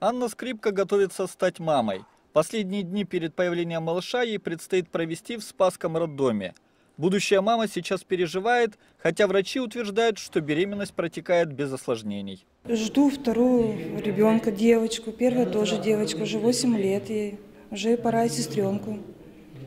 Анна Скрипка готовится стать мамой. Последние дни перед появлением малыша ей предстоит провести в Спасском роддоме. Будущая мама сейчас переживает, хотя врачи утверждают, что беременность протекает без осложнений. Жду вторую ребенка, девочку. Первая тоже девочка, уже 8 лет ей. Уже пора и сестренку.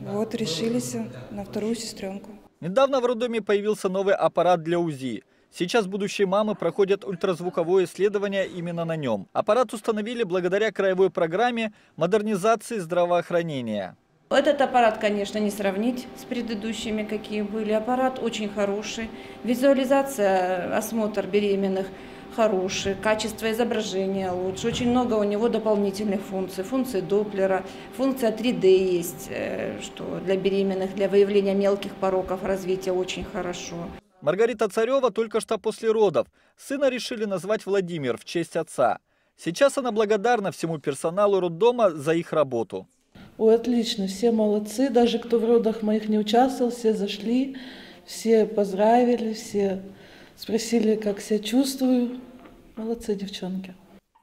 Вот решились на вторую сестренку. Недавно в роддоме появился новый аппарат для УЗИ. Сейчас будущие мамы проходят ультразвуковое исследование именно на нем. Аппарат установили благодаря краевой программе модернизации здравоохранения. Этот аппарат, конечно, не сравнить с предыдущими, какие были. Аппарат очень хороший. Визуализация, осмотр беременных хороший. Качество изображения лучше. Очень много у него дополнительных функций. Функции Доплера, функция 3D есть, э, что для беременных, для выявления мелких пороков развития очень хорошо. Маргарита Царева только что после родов. Сына решили назвать Владимир в честь отца. Сейчас она благодарна всему персоналу роддома за их работу. Ой, отлично, все молодцы, даже кто в родах моих не участвовал, все зашли, все поздравили, все спросили, как себя чувствую. Молодцы, девчонки.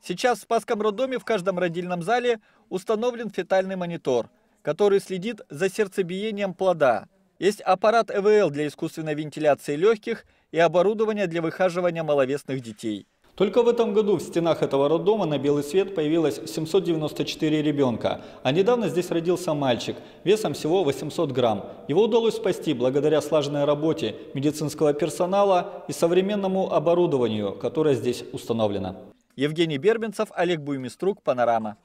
Сейчас в Спасском роддоме в каждом родильном зале установлен фетальный монитор, который следит за сердцебиением плода. Есть аппарат ЭВЛ для искусственной вентиляции легких и оборудование для выхаживания маловесных детей. Только в этом году в стенах этого роддома на белый свет появилось 794 ребенка, а недавно здесь родился мальчик весом всего 800 грамм. Его удалось спасти благодаря слаженной работе медицинского персонала и современному оборудованию, которое здесь установлено. Евгений Бербенцев, Олег Буймиструк, Панорама.